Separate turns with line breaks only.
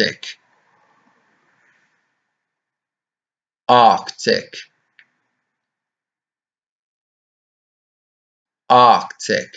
Arctic Arctic Arctic